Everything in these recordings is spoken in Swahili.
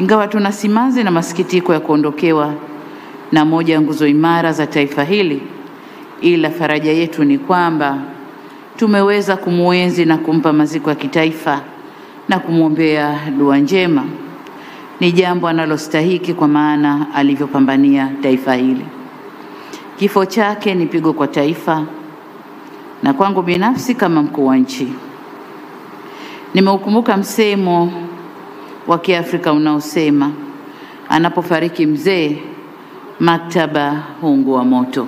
Ingawa tuna simanzi na masikitiko ya kuondokewa na moja ya nguzo imara za taifa hili, ila faraja yetu ni kwamba tumeweza kumwenzi na kumpa maziko ya kitaifa na kumwombea dua njema. Ni jambo analostahiki kwa maana alivyopambania taifa hili. Kifo chake ni pigo kwa taifa na kwangu binafsi kama mkuu wa nchi. Nimeukumbuka msemo wa Kiafrika unaosema anapofariki mzee, maktaba huungua moto.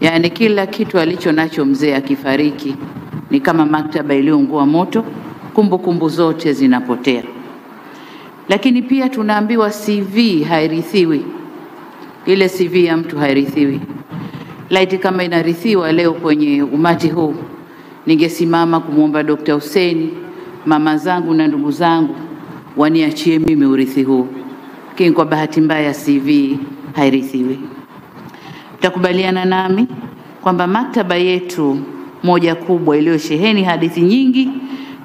Yaani kila kitu alicho nacho mzee akifariki ni kama maktaba iliyoungua moto, kumbukumbu kumbu zote zinapotea. Lakini pia tunaambiwa CV hairithiwi, ile CV ya mtu hairithiwi. Laiti kama inarithiwa leo kwenye umati huu, ningesimama kumwomba Dr. Hussein, mama zangu na ndugu zangu waniachie mimi urithi huu, lakini kwa bahati mbaya CV hairithiwi. Mtakubaliana nami kwamba maktaba yetu moja kubwa iliyosheheni hadithi nyingi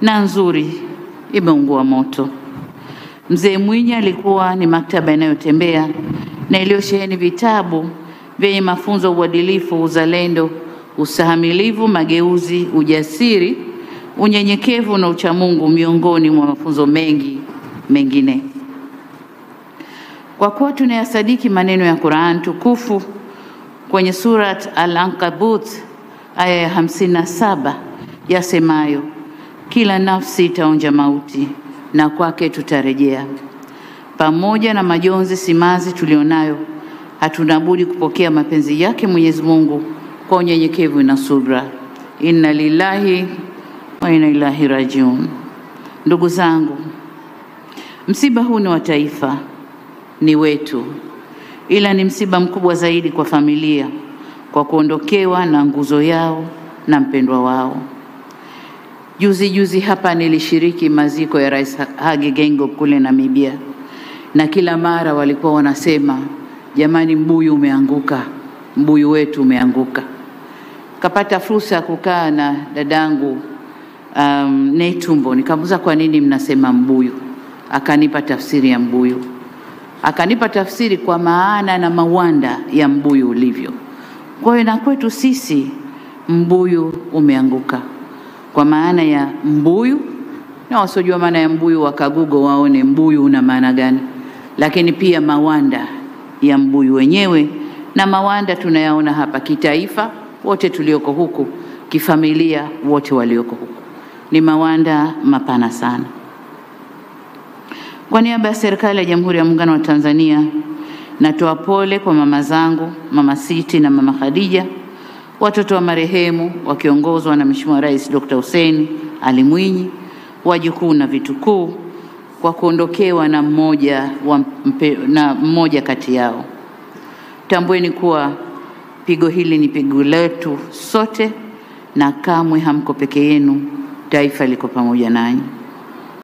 na nzuri imeungua moto. Mzee Mwinyi alikuwa ni maktaba inayotembea na iliyosheheni vitabu vyenye mafunzo, uadilifu, uzalendo, usahamilivu, mageuzi, ujasiri, unyenyekevu na uchamungu, miongoni mwa mafunzo mengi mengine. Kwa kuwa tunayasadiki maneno ya Qur'an tukufu kwenye Surat Al-Ankabut aya ya hamsini na saba yasemayo, kila nafsi itaonja mauti na kwake tutarejea. Pamoja na majonzi simazi tulionayo, hatuna budi kupokea mapenzi yake Mwenyezi Mungu kwa unyenyekevu na subra. Inna lillahi wa inna ilahi rajiun. Ndugu zangu, msiba huu ni wa taifa, ni wetu, ila ni msiba mkubwa zaidi kwa familia kwa kuondokewa na nguzo yao na mpendwa wao. Juzi juzi hapa nilishiriki maziko ya Rais Hage Geingob kule Namibia, na kila mara walikuwa wanasema jamani, mbuyu umeanguka, mbuyu wetu umeanguka. Kapata fursa ya kukaa na dadangu um, Netumbo, nikamuuliza kwa nini mnasema mbuyu, akanipa tafsiri ya mbuyu, akanipa tafsiri kwa maana na mawanda ya mbuyu ulivyo. Kwa hiyo na kwetu sisi mbuyu umeanguka kwa maana ya mbuyu, na wasiojua maana ya mbuyu wakagugo waone mbuyu una maana gani, lakini pia mawanda ya mbuyu wenyewe, na mawanda tunayaona hapa kitaifa, wote tulioko huku, kifamilia, wote walioko huku, ni mawanda mapana sana. Kwa niaba ya serikali ya Jamhuri ya Muungano wa Tanzania, natoa pole kwa mama zangu, mama Siti na mama Khadija watoto wa marehemu wakiongozwa na Mheshimiwa Rais Dr. Hussein Ali Mwinyi, wajukuu na vitukuu kwa kuondokewa na mmoja, wa mpe, na mmoja kati yao. Tambueni kuwa pigo hili ni pigo letu sote, na kamwe hamko peke yenu, taifa liko pamoja nanyi.